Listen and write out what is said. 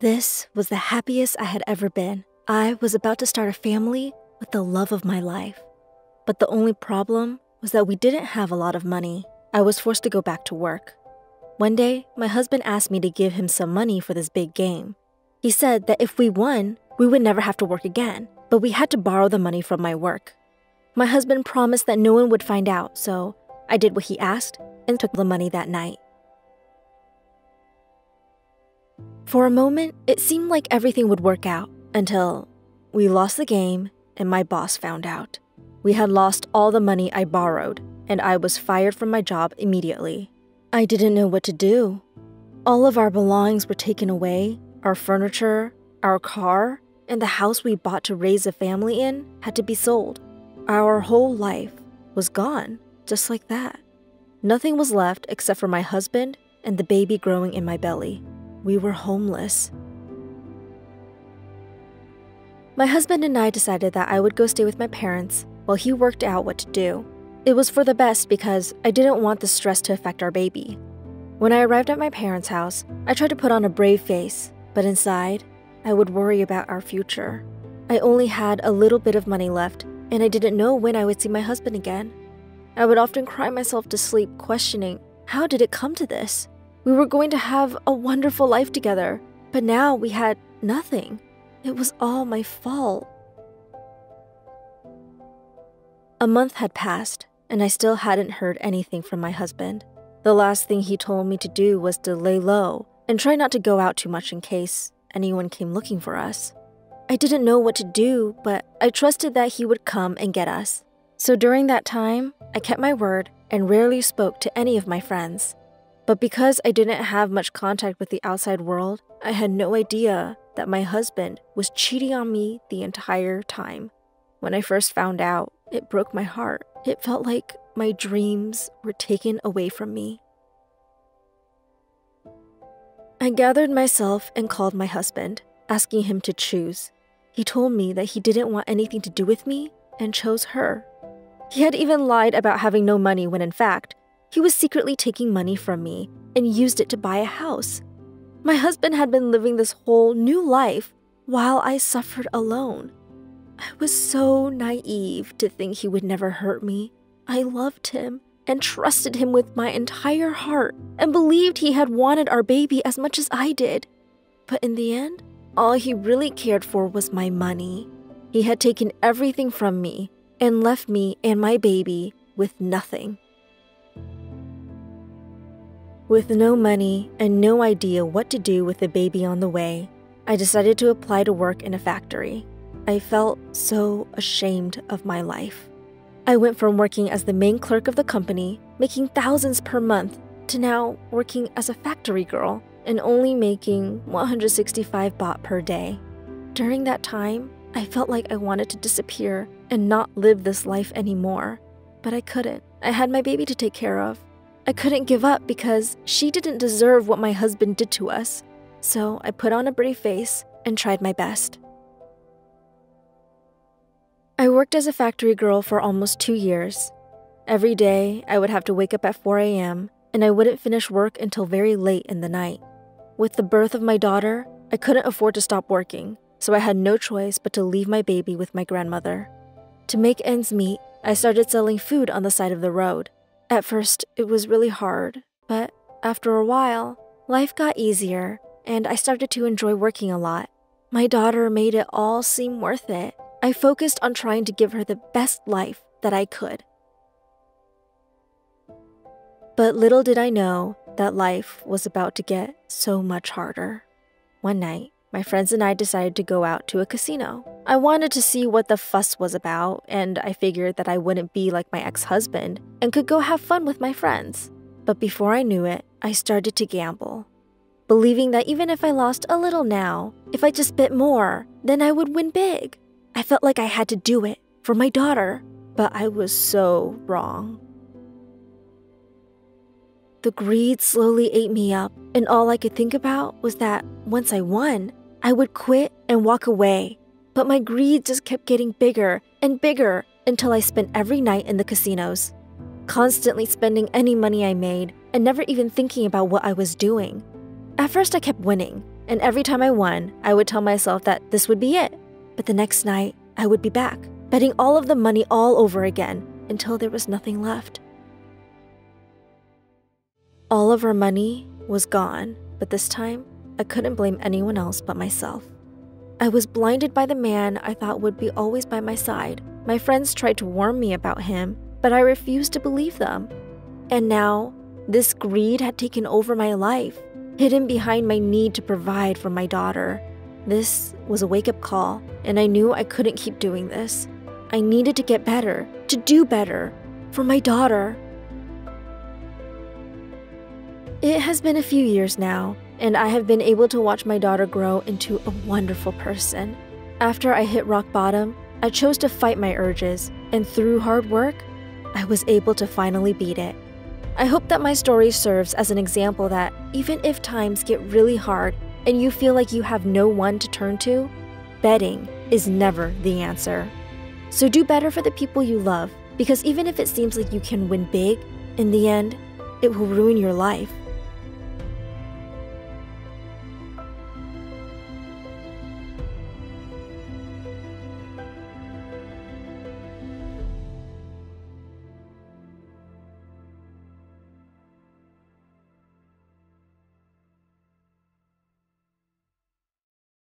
This was the happiest I had ever been. I was about to start a family with the love of my life. But the only problem was that we didn't have a lot of money. I was forced to go back to work. One day, my husband asked me to give him some money for this big game. He said that if we won, we would never have to work again, but we had to borrow the money from my work. My husband promised that no one would find out, so I did what he asked and took the money that night. For a moment, it seemed like everything would work out until we lost the game and my boss found out. We had lost all the money I borrowed, and I was fired from my job immediately. I didn't know what to do. All of our belongings were taken away our furniture, our car, and the house we bought to raise a family in had to be sold. Our whole life was gone, just like that. Nothing was left except for my husband and the baby growing in my belly. We were homeless. My husband and I decided that I would go stay with my parents while he worked out what to do. It was for the best because I didn't want the stress to affect our baby. When I arrived at my parents' house, I tried to put on a brave face, but inside, I would worry about our future. I only had a little bit of money left, and I didn't know when I would see my husband again. I would often cry myself to sleep, questioning how did it come to this? We were going to have a wonderful life together, but now we had nothing. It was all my fault. A month had passed, and I still hadn't heard anything from my husband. The last thing he told me to do was to lay low and try not to go out too much in case anyone came looking for us. I didn't know what to do, but I trusted that he would come and get us. So during that time, I kept my word and rarely spoke to any of my friends. But because I didn't have much contact with the outside world, I had no idea that my husband was cheating on me the entire time. When I first found out, it broke my heart. It felt like my dreams were taken away from me. I gathered myself and called my husband, asking him to choose. He told me that he didn't want anything to do with me and chose her. He had even lied about having no money when in fact, he was secretly taking money from me and used it to buy a house. My husband had been living this whole new life while I suffered alone. I was so naive to think he would never hurt me. I loved him and trusted him with my entire heart and believed he had wanted our baby as much as I did. But in the end, all he really cared for was my money. He had taken everything from me and left me and my baby with nothing. With no money and no idea what to do with the baby on the way, I decided to apply to work in a factory. I felt so ashamed of my life. I went from working as the main clerk of the company, making thousands per month, to now working as a factory girl and only making 165 baht per day. During that time, I felt like I wanted to disappear and not live this life anymore. But I couldn't. I had my baby to take care of, I couldn't give up because she didn't deserve what my husband did to us. So I put on a brave face and tried my best. I worked as a factory girl for almost two years. Every day, I would have to wake up at 4 a.m., and I wouldn't finish work until very late in the night. With the birth of my daughter, I couldn't afford to stop working, so I had no choice but to leave my baby with my grandmother. To make ends meet, I started selling food on the side of the road. At first, it was really hard, but after a while, life got easier and I started to enjoy working a lot. My daughter made it all seem worth it. I focused on trying to give her the best life that I could. But little did I know that life was about to get so much harder. One night, my friends and I decided to go out to a casino. I wanted to see what the fuss was about, and I figured that I wouldn't be like my ex husband and could go have fun with my friends. But before I knew it, I started to gamble, believing that even if I lost a little now, if I just bit more, then I would win big. I felt like I had to do it for my daughter, but I was so wrong. The greed slowly ate me up, and all I could think about was that once I won, I would quit and walk away, but my greed just kept getting bigger and bigger until I spent every night in the casinos, constantly spending any money I made and never even thinking about what I was doing. At first, I kept winning, And every time I won, I would tell myself that this would be it. But the next night, I would be back, betting all of the money all over again until there was nothing left. All of our money was gone, but this time, I couldn't blame anyone else but myself. I was blinded by the man I thought would be always by my side. My friends tried to warn me about him, but I refused to believe them. And now, this greed had taken over my life hidden behind my need to provide for my daughter. This was a wake up call, and I knew I couldn't keep doing this. I needed to get better, to do better, for my daughter. It has been a few years now, and I have been able to watch my daughter grow into a wonderful person. After I hit rock bottom, I chose to fight my urges, and through hard work, I was able to finally beat it. I hope that my story serves as an example that even if times get really hard and you feel like you have no one to turn to, betting is never the answer. So do better for the people you love, because even if it seems like you can win big, in the end, it will ruin your life.